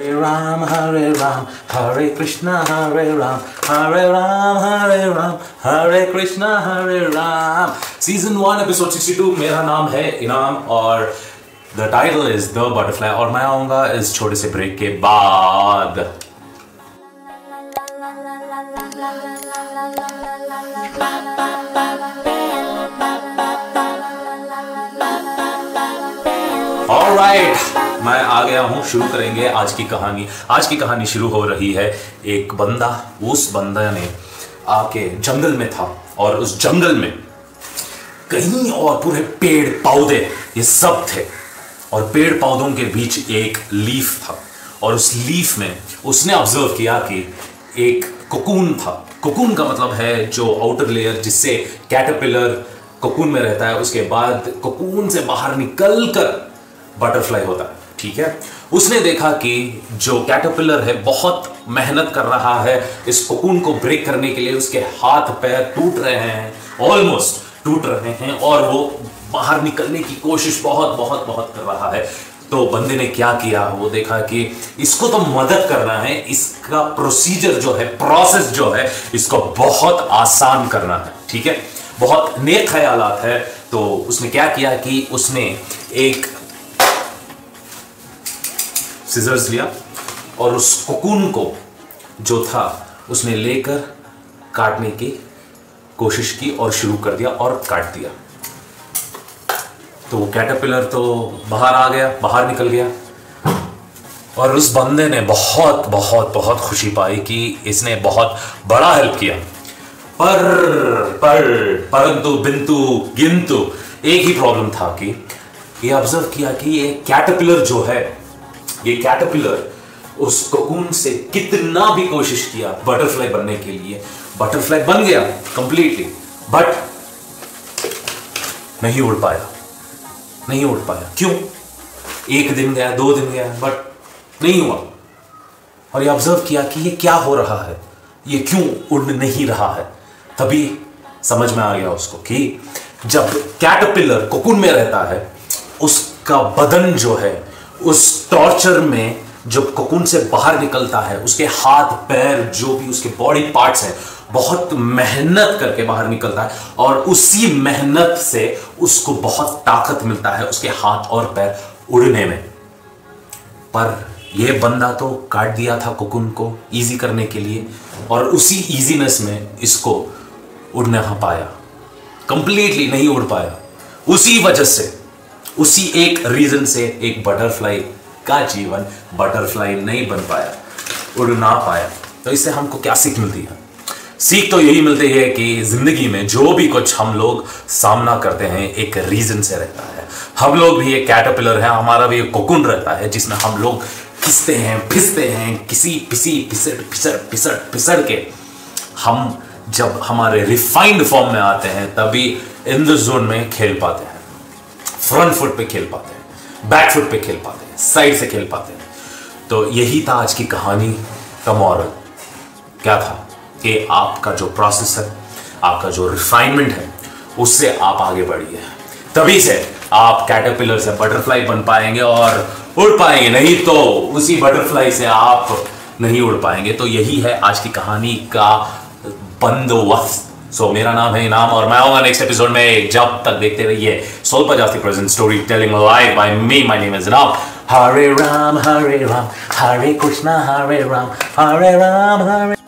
Hare Ram, Hare Ram, Hare Krishna, Hare Ram, Hare Ram, Hare Ram, Hare Krishna, Hare Ram. Season 1, episode 62, मेरा नाम है इनाम और the title is the butterfly और मैं आऊँगा इस छोटे से ब्रेक के बाद Alright, मैं आ गया हूँ शुरू करेंगे आज की कहानी। आज की कहानी शुरू हो रही है एक बंदा उस बंदा ने आके जंगल में था और उस जंगल में कहीं और पूरे पेड़ पौधे ये सब थे। और पेड़ पौधों के बीच एक लीफ था और उस लीफ में उसने ऑब्ज़र्व किया कि एक कोकून था। कोकून का मतलब है जो आउटर लेयर जिससे कैटरपिलर कोकून में रहता है उसके बाद कोकून से बाहर निकल कर बटरफ्लाई होता है, ठीक है? उसने देखा कि जो कैटरपिलर है, बहुत मेहनत कर रहा है, इस कोकून को ब्रेक करने के लिए उसके हाथ, पैर टूट रहे हैं ऑलमोस्ट टूट रहे हैं, और वो बाहर निकलने की कोशिश बहुत बहुत बहुत कर रहा है। तो बंदे ने क्या किया? वो देखा कि इसको तो मदद करना है, इसका प्रोसीजर जो है प्रोसेस जो है, इसको बहुत आसान करना है, ठीक है? बहुत नेक ख्याल है। तो उसने क्या किया कि उसने एक सिजर्स लिया और उस कोकून को जो था उसने लेकर काटने की कोशिश की और शुरू कर दिया और काट दिया। तो वो कैटरपिलर तो बाहर आ गया, बाहर निकल गया। और उस बंदे ने बहुत बहुत बहुत खुशी पाई कि इसने बहुत बड़ा हेल्प किया। पर पर, परंतु, बिंतु, गिंतु, एक ही प्रॉब्लम था कि ये ऑब्ज़र्व किया कि ये कैटरपिलर जो है ये कैटरपिलर उस कोकून से कितना भी कोशिश किया बटरफ्लाई बनने के लिए बटरफ्लाई बन गया कंप्लीटली बट नहीं उड़ पाया, नहीं उड़ पाया। क्यों? एक दिन गया, दो दिन गया बट नहीं हुआ। और ये ऑब्ज़र्व किया कि ये क्या हो रहा है, ये क्यों उड़ नहीं रहा है। तभी समझ में आ गया उसको कि जब कैटरपिलर कोकुन में रहता है, उसका बदन जो है उस टॉर्चर में जब कोकुन से बाहर निकलता है, उसके हाथ, पैर, जो भी उसके बॉडी पार्ट्स हैं, बहुत मेहनत करके बाहर निकलता है और उसी मेहनत से उसको बहुत ताकत मिलता है उसके हाथ और पैर उड़ने में। पर यह बंदा तो काट दिया था कोकुन को इजी करने के लिए और उसी इजीनेस में इसको उड़ नहीं पाया। कंप्लीटली नहीं उड़ पाया। उसी वजह से उसी एक रीजन से एक बटरफ्लाई का जीवन बटरफ्लाई नहीं बन पाया, उड़ ना पाया। तो इससे हमको क्या सीख मिलती है? सीख तो यही मिलती है कि ज़िंदगी में जो भी कुछ हम लोग सामना करते हैं, एक रीजन से रहता है। हम लोग भी एक कैटरपिलर है, हमारा भी एक कोकुन रहता है, जिसमें हम लोग खिसते हैं फिसते हैं, किसी पिसी पिसड़ पिसड़ पिसड़ पिसड़ के। हम जब हमारे रिफाइंड फॉर्म में आते हैं, तभी इन जोन में खेल पाते हैं। फ्रंट फुट पे खेल पाते हैं बैक फुट पे खेल पाते हैं साइड से खेल पाते हैं। तो यही था आज की कहानी का मॉरल क्या था? कि आपका जो प्रोसेस है, आपका जो रिफाइनमेंट है, उससे आप आगे बढ़िए। तभी से आप कैटरपिलर से बटरफ्लाई बन पाएँगे और उड़ पाएँगे, नहीं तो उसी बटरफ्लाई से आप नहीं उड़ पाएँगे। तो यही है आज की कहानी का बंदोबस्त। सो so, मेरा नाम है इनाम और मैं आऊँगा नेक्स्ट एपिसोड में जब तक देखते रहिए सोल्पा जाती present story telling live by me my name is Inam Hare Ram Hare Ram Hare Krishna Hare Ram Hare Ram Hare